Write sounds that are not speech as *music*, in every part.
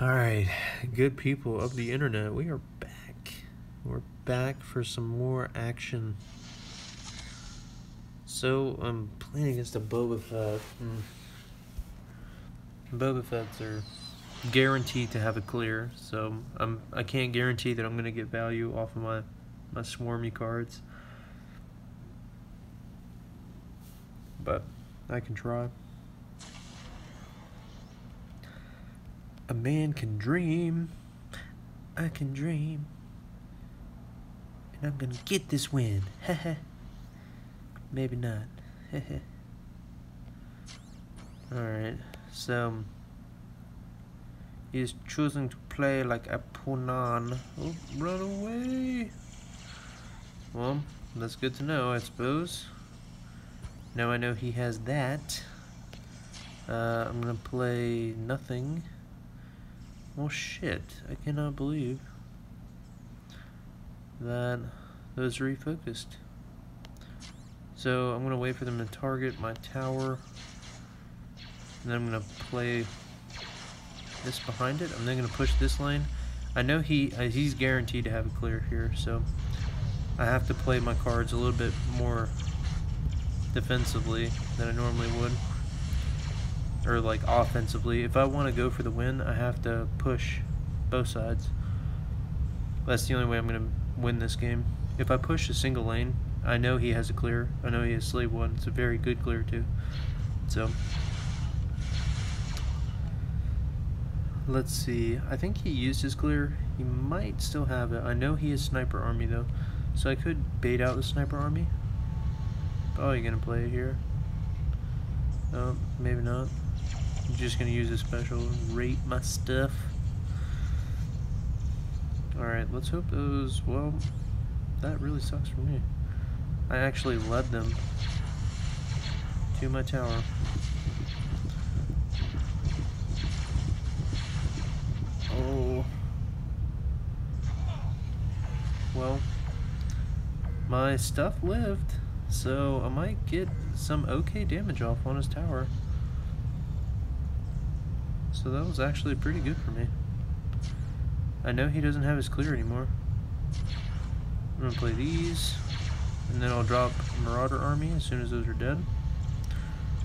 Alright, good people of the internet, we are back. We're back for some more action. So, I'm playing against a Boba Fett. Hmm. Boba Fett's are guaranteed to have a clear, so I'm, I can't guarantee that I'm going to get value off of my, my swarmy cards. But I can try. Man can dream. I can dream. And I'm gonna get this win. *laughs* Maybe not. *laughs* Alright, so he's choosing to play like a punan. Oh, run away! Well, that's good to know, I suppose. Now I know he has that. Uh, I'm gonna play nothing. Well, shit. I cannot believe that those refocused. So I'm going to wait for them to target my tower. And then I'm going to play this behind it. I'm then going to push this lane. I know he uh, he's guaranteed to have a clear here, so I have to play my cards a little bit more defensively than I normally would or like offensively. If I want to go for the win, I have to push both sides. That's the only way I'm going to win this game. If I push a single lane, I know he has a clear. I know he has slave one. It's a very good clear too. So let's see. I think he used his clear. He might still have it. I know he has sniper army though. So I could bait out the sniper army. Oh, you're gonna play it here? No, maybe not. I'm just gonna use a special rate my stuff. Alright, let's hope those, well, that really sucks for me. I actually led them to my tower. Oh. Well, my stuff lived, so I might get some okay damage off on his tower. So that was actually pretty good for me. I know he doesn't have his clear anymore. I'm gonna play these, and then I'll drop Marauder Army as soon as those are dead.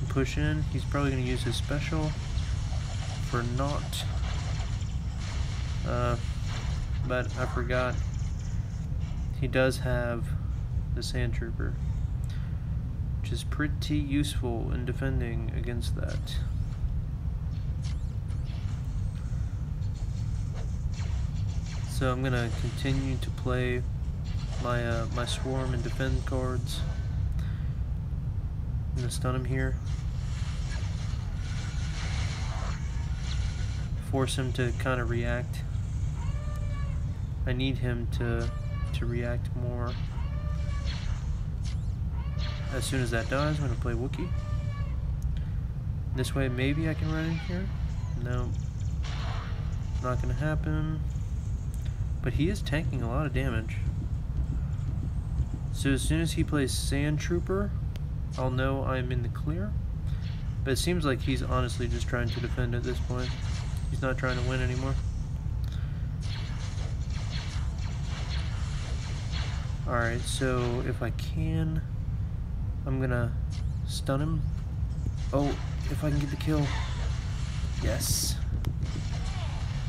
And push in. He's probably gonna use his special for not. Uh, but I forgot. He does have the Sand Trooper, which is pretty useful in defending against that. So I'm gonna continue to play my uh, my swarm and defend cards. I'm gonna stun him here. Force him to kind of react. I need him to to react more. As soon as that dies, I'm gonna play Wookiee. This way, maybe I can run in here. No, not gonna happen. But he is tanking a lot of damage. So as soon as he plays Sand Trooper, I'll know I'm in the clear. But it seems like he's honestly just trying to defend at this point. He's not trying to win anymore. Alright, so if I can, I'm gonna stun him. Oh, if I can get the kill. Yes.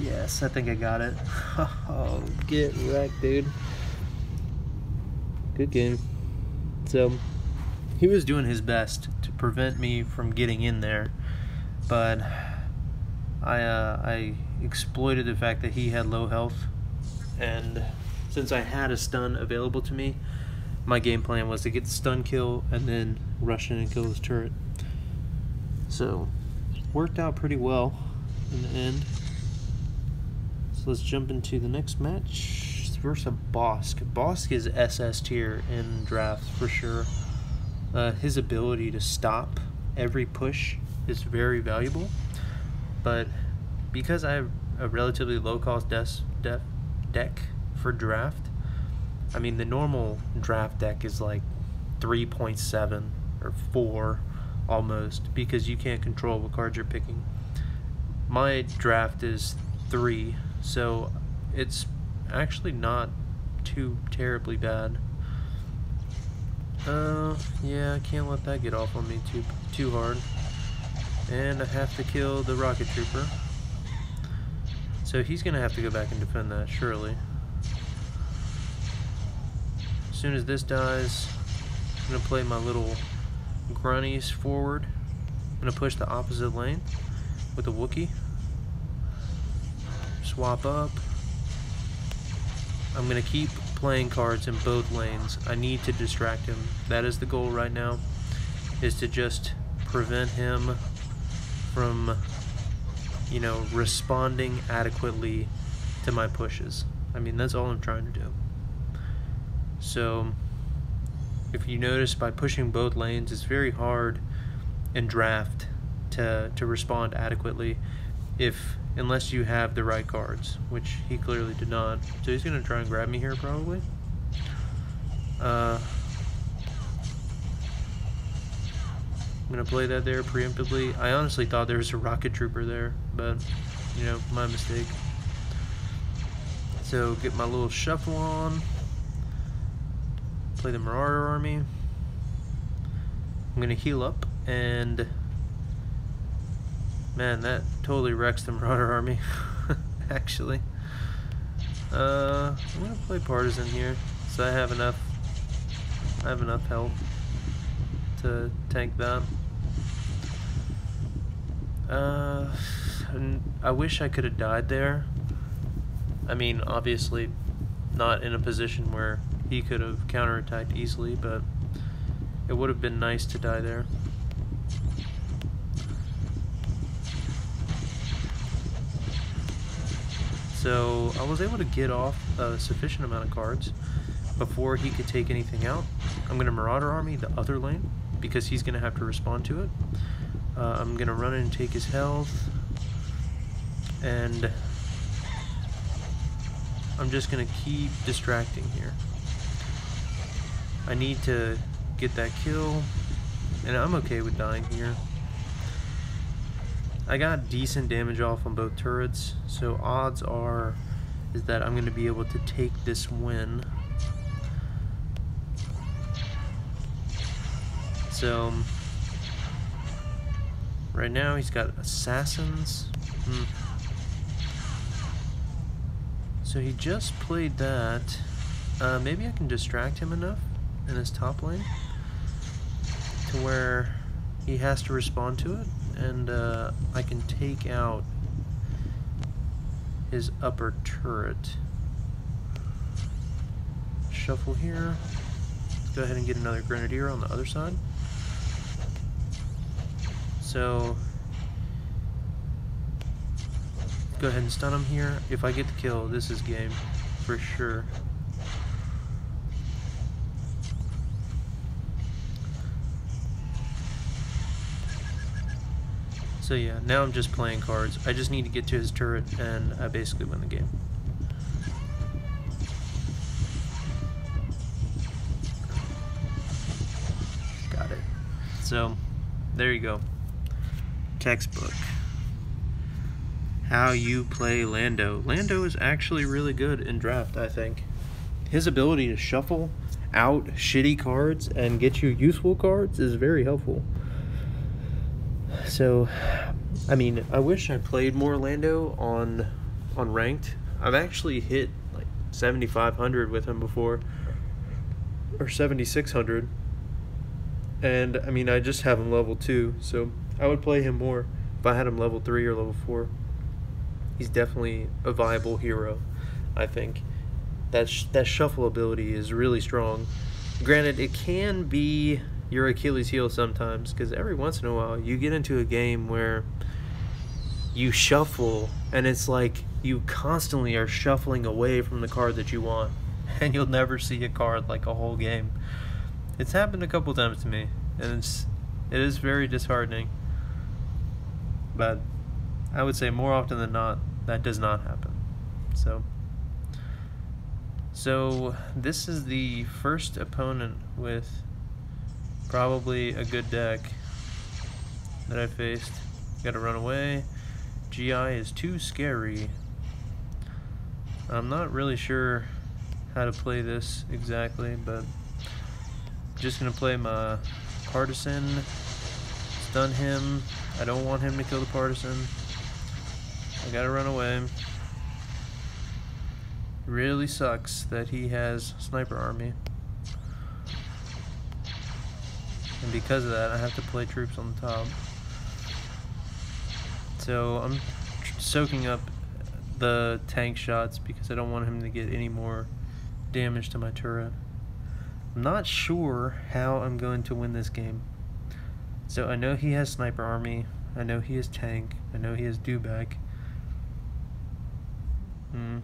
Yes, I think I got it. *laughs* oh, get wrecked, dude. Good game. So, he was doing his best to prevent me from getting in there, but I, uh, I exploited the fact that he had low health, and since I had a stun available to me, my game plan was to get the stun kill and then rush in and kill his turret. So, worked out pretty well in the end. So let's jump into the next match. It's versus Bossk. Bossk is SS tier in drafts for sure. Uh, his ability to stop every push is very valuable. But because I have a relatively low cost def deck for draft, I mean the normal draft deck is like 3.7 or 4 almost because you can't control what cards you're picking. My draft is three, so it's actually not too terribly bad. Uh, yeah, I can't let that get off on me too too hard. And I have to kill the rocket trooper. So he's gonna have to go back and defend that, surely. As soon as this dies, I'm gonna play my little grunnies forward. I'm gonna push the opposite lane with the Wookiee. Swap up. I'm gonna keep playing cards in both lanes. I need to distract him. That is the goal right now, is to just prevent him from, you know, responding adequately to my pushes. I mean, that's all I'm trying to do. So, if you notice by pushing both lanes, it's very hard in draft to, to respond adequately if unless you have the right cards, which he clearly did not. So he's going to try and grab me here probably. Uh, I'm going to play that there preemptively. I honestly thought there was a rocket trooper there, but, you know, my mistake. So get my little shuffle on. Play the Marauder army. I'm going to heal up and Man, that totally wrecks the Marauder army, *laughs* actually. Uh, I'm gonna play Partisan here, so I have enough, I have enough help to tank that. Uh, I wish I could have died there. I mean, obviously, not in a position where he could have counterattacked easily, but it would have been nice to die there. So I was able to get off a sufficient amount of cards before he could take anything out. I'm going to Marauder Army the other lane because he's going to have to respond to it. Uh, I'm going to run in and take his health. And I'm just going to keep distracting here. I need to get that kill. And I'm okay with dying here. I got decent damage off on both turrets, so odds are is that I'm going to be able to take this win. So, right now he's got assassins. Hmm. So he just played that. Uh, maybe I can distract him enough in his top lane to where he has to respond to it and uh, I can take out his upper turret. Shuffle here. Let's go ahead and get another Grenadier on the other side. So, go ahead and stun him here. If I get the kill, this is game for sure. So yeah, now I'm just playing cards. I just need to get to his turret and I basically win the game. Got it. So, there you go. Textbook. How you play Lando. Lando is actually really good in draft, I think. His ability to shuffle out shitty cards and get you useful cards is very helpful. So, I mean, I wish I played more Lando on on ranked. I've actually hit like 7500 with him before or 7600. And I mean, I just have him level 2, so I would play him more if I had him level 3 or level 4. He's definitely a viable hero, I think. That sh that shuffle ability is really strong. Granted, it can be your Achilles heel sometimes because every once in a while you get into a game where you shuffle and it's like you constantly are shuffling away from the card that you want *laughs* and you'll never see a card like a whole game. It's happened a couple times to me and it's it is very disheartening. But I would say more often than not that does not happen. So so this is the first opponent with probably a good deck that I faced. Gotta run away. GI is too scary. I'm not really sure how to play this exactly, but just gonna play my partisan, stun him. I don't want him to kill the partisan. I gotta run away. Really sucks that he has sniper army. And because of that, I have to play troops on the top. So I'm soaking up the tank shots because I don't want him to get any more damage to my turret. I'm not sure how I'm going to win this game. So I know he has sniper army. I know he has tank. I know he has dewback. Hmm.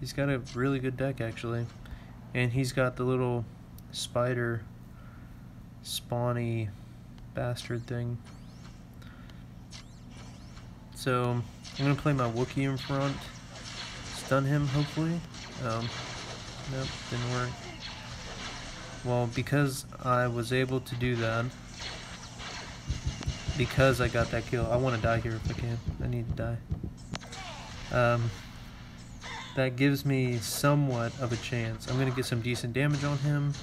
He's got a really good deck actually. And he's got the little spider spawny bastard thing. So I'm gonna play my Wookiee in front, stun him hopefully. Um, nope, didn't work. Well, because I was able to do that, because I got that kill, I want to die here if I can. I need to die. Um, that gives me somewhat of a chance. I'm going to get some decent damage on him.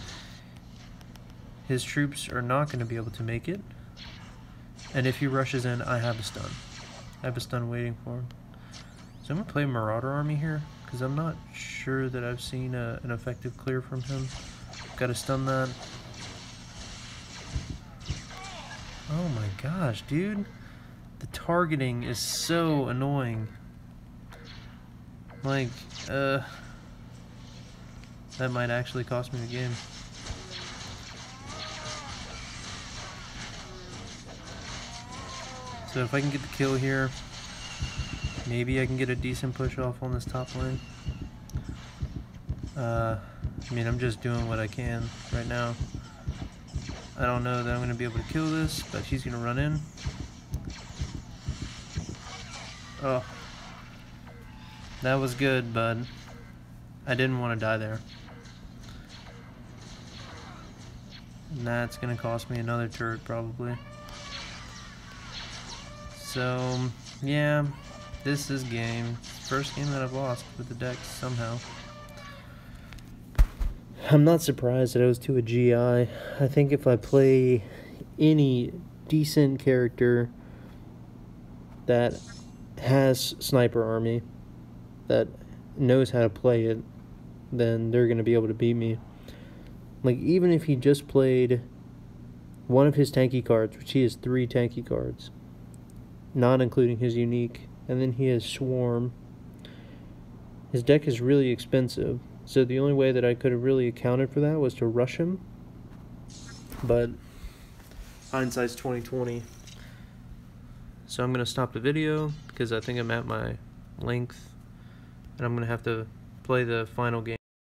His troops are not going to be able to make it. And if he rushes in, I have a stun. I have a stun waiting for him. So I'm going to play Marauder Army here, because I'm not sure that I've seen a, an effective clear from him. Gotta stun that. Oh my gosh, dude. The targeting is so annoying. Like, uh... That might actually cost me the game. So if I can get the kill here, maybe I can get a decent push off on this top lane. Uh, I mean, I'm just doing what I can right now. I don't know that I'm going to be able to kill this, but she's going to run in. Oh. That was good, but I didn't want to die there. And that's going to cost me another turret, probably. So, yeah, this is game. First game that I've lost with the deck somehow. I'm not surprised that I was to a GI. I think if I play any decent character that has sniper army, that knows how to play it, then they're going to be able to beat me. Like, even if he just played one of his tanky cards, which he has three tanky cards, not including his unique, and then he has swarm, his deck is really expensive. So the only way that I could have really accounted for that was to rush him. But hindsight's 2020. So I'm going to stop the video because I think I'm at my length and I'm going to have to play the final game.